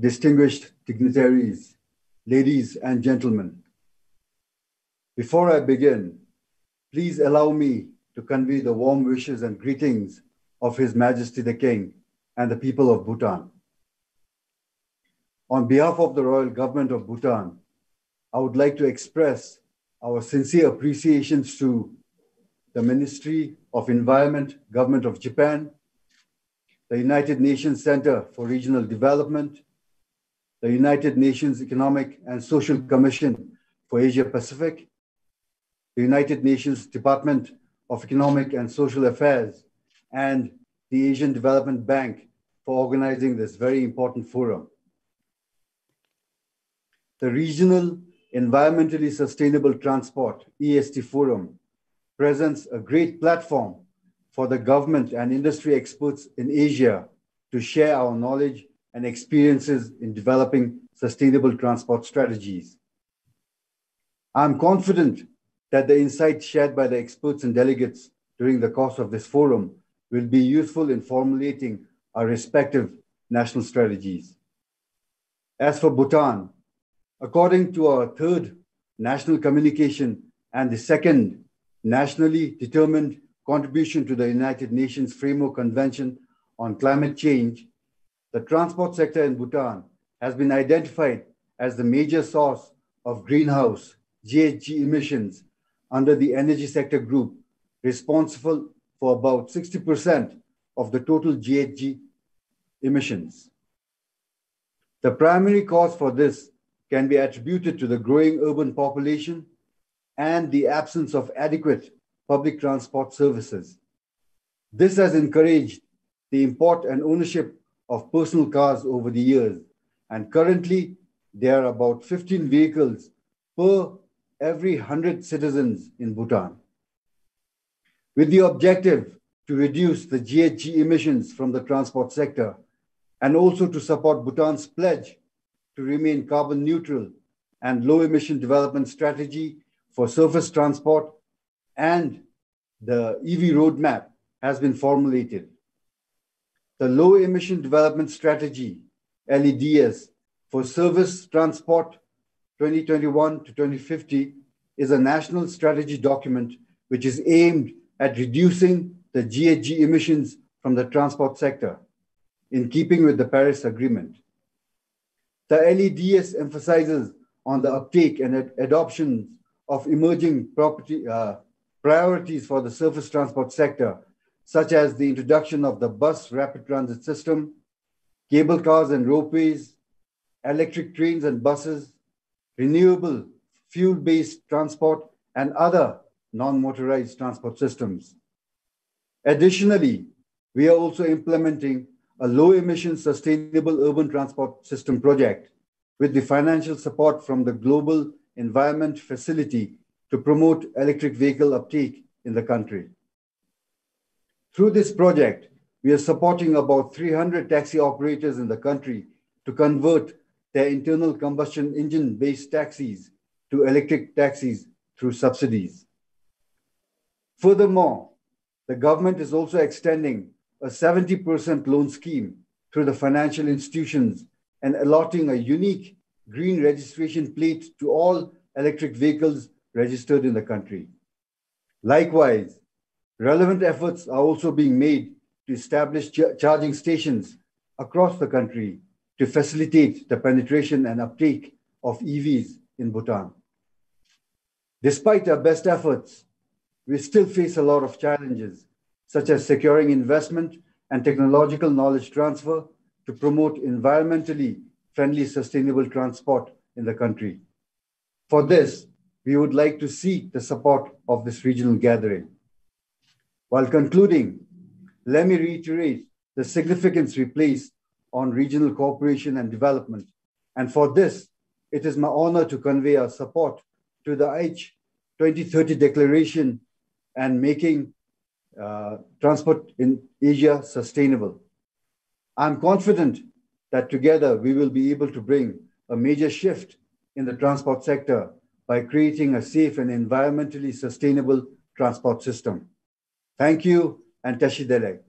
distinguished dignitaries, ladies and gentlemen. Before I begin, please allow me to convey the warm wishes and greetings of His Majesty the King and the people of Bhutan. On behalf of the Royal Government of Bhutan, I would like to express our sincere appreciations to the Ministry of Environment, Government of Japan, the United Nations Center for Regional Development, the United Nations Economic and Social Commission for Asia Pacific, the United Nations Department of Economic and Social Affairs, and the Asian Development Bank for organizing this very important forum. The Regional Environmentally Sustainable Transport, EST Forum, presents a great platform for the government and industry experts in Asia to share our knowledge and experiences in developing sustainable transport strategies. I'm confident that the insights shared by the experts and delegates during the course of this forum will be useful in formulating our respective national strategies. As for Bhutan, according to our third national communication and the second nationally determined contribution to the United Nations Framework Convention on Climate Change, the transport sector in Bhutan has been identified as the major source of greenhouse GHG emissions under the energy sector group, responsible for about 60% of the total GHG emissions. The primary cause for this can be attributed to the growing urban population and the absence of adequate public transport services. This has encouraged the import and ownership of personal cars over the years, and currently there are about 15 vehicles per every 100 citizens in Bhutan. With the objective to reduce the GHG emissions from the transport sector and also to support Bhutan's pledge to remain carbon neutral and low emission development strategy for surface transport and the EV roadmap has been formulated. The Low Emission Development Strategy, LEDS, for Surface Transport 2021 to 2050 is a national strategy document which is aimed at reducing the GHG emissions from the transport sector in keeping with the Paris Agreement. The LEDS emphasizes on the uptake and ad adoption of emerging property, uh, priorities for the surface transport sector, such as the introduction of the bus rapid transit system, cable cars and ropeways, electric trains and buses, renewable fuel-based transport, and other non-motorized transport systems. Additionally, we are also implementing a low-emission sustainable urban transport system project with the financial support from the Global Environment Facility to promote electric vehicle uptake in the country. Through this project, we are supporting about 300 taxi operators in the country to convert their internal combustion engine-based taxis to electric taxis through subsidies. Furthermore, the government is also extending a 70% loan scheme through the financial institutions and allotting a unique green registration plate to all electric vehicles registered in the country. Likewise, relevant efforts are also being made to establish ch charging stations across the country to facilitate the penetration and uptake of EVs in Bhutan. Despite our best efforts, we still face a lot of challenges, such as securing investment and technological knowledge transfer to promote environmentally friendly sustainable transport in the country. For this, we would like to seek the support of this regional gathering. While concluding, let me reiterate the significance we place on regional cooperation and development. And for this, it is my honor to convey our support to the Aichi 2030 declaration and making uh, transport in Asia sustainable. I'm confident that together we will be able to bring a major shift in the transport sector by creating a safe and environmentally sustainable transport system. Thank you and Tashi Dele.